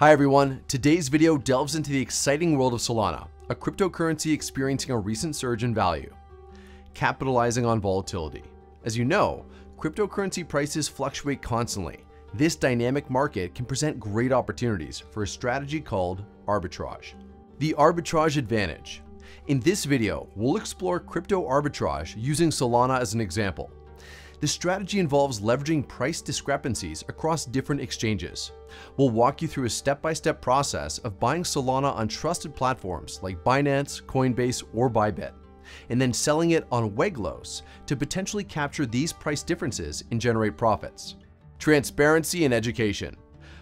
Hi everyone, today's video delves into the exciting world of Solana, a cryptocurrency experiencing a recent surge in value. Capitalizing on volatility. As you know, cryptocurrency prices fluctuate constantly. This dynamic market can present great opportunities for a strategy called arbitrage. The arbitrage advantage. In this video, we'll explore crypto arbitrage using Solana as an example. The strategy involves leveraging price discrepancies across different exchanges. We'll walk you through a step-by-step process of buying Solana on trusted platforms like Binance, Coinbase, or Bybit, and then selling it on Weglos to potentially capture these price differences and generate profits. Transparency and education.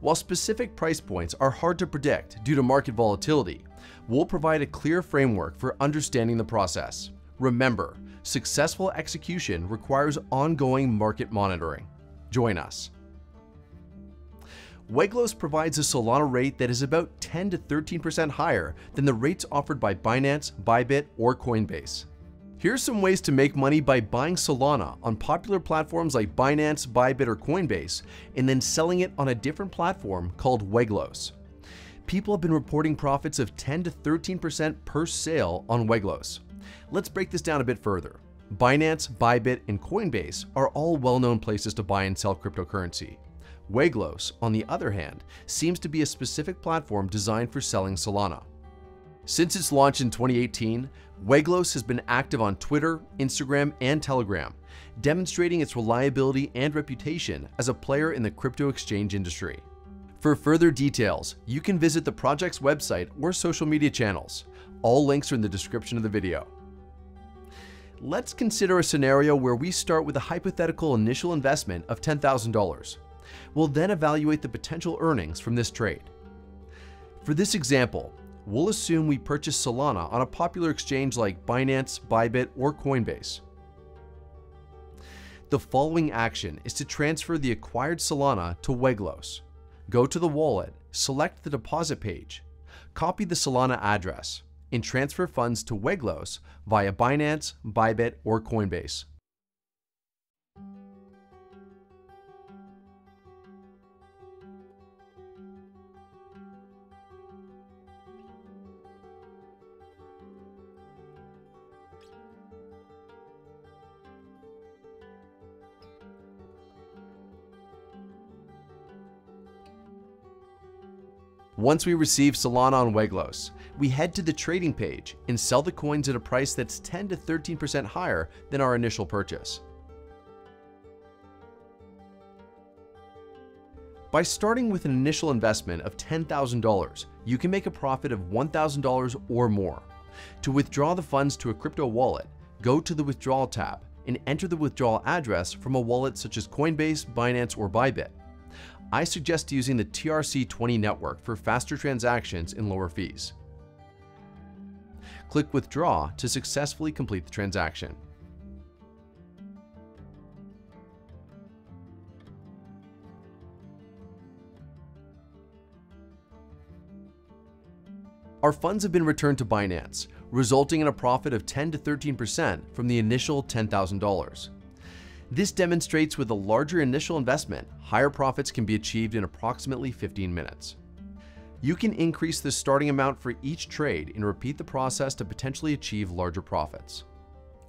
While specific price points are hard to predict due to market volatility, we'll provide a clear framework for understanding the process. Remember, successful execution requires ongoing market monitoring. Join us. Weglos provides a Solana rate that is about 10 to 13% higher than the rates offered by Binance, Bybit, or Coinbase. Here are some ways to make money by buying Solana on popular platforms like Binance, Bybit, or Coinbase, and then selling it on a different platform called Weglos. People have been reporting profits of 10 to 13% per sale on Weglos. Let's break this down a bit further. Binance, Bybit, and Coinbase are all well-known places to buy and sell cryptocurrency. Weglos, on the other hand, seems to be a specific platform designed for selling Solana. Since its launch in 2018, Weglos has been active on Twitter, Instagram, and Telegram, demonstrating its reliability and reputation as a player in the crypto exchange industry. For further details, you can visit the project's website or social media channels. All links are in the description of the video. Let's consider a scenario where we start with a hypothetical initial investment of $10,000. We'll then evaluate the potential earnings from this trade. For this example, we'll assume we purchase Solana on a popular exchange like Binance, Bybit, or Coinbase. The following action is to transfer the acquired Solana to Weglos. Go to the wallet, select the deposit page, copy the Solana address, and transfer funds to Weglos via Binance, Bybit, or Coinbase. Once we receive Solana on Weglos, we head to the trading page and sell the coins at a price that's 10 to 13% higher than our initial purchase. By starting with an initial investment of $10,000, you can make a profit of $1,000 or more. To withdraw the funds to a crypto wallet, go to the Withdrawal tab and enter the withdrawal address from a wallet such as Coinbase, Binance, or Bybit. I suggest using the TRC20 network for faster transactions and lower fees. Click Withdraw to successfully complete the transaction. Our funds have been returned to Binance, resulting in a profit of 10 to 13% from the initial $10,000. This demonstrates with a larger initial investment, higher profits can be achieved in approximately 15 minutes. You can increase the starting amount for each trade and repeat the process to potentially achieve larger profits.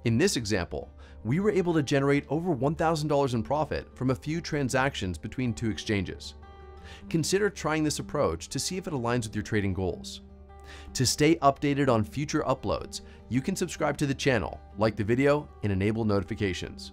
In this example, we were able to generate over $1,000 in profit from a few transactions between two exchanges. Consider trying this approach to see if it aligns with your trading goals. To stay updated on future uploads, you can subscribe to the channel, like the video, and enable notifications.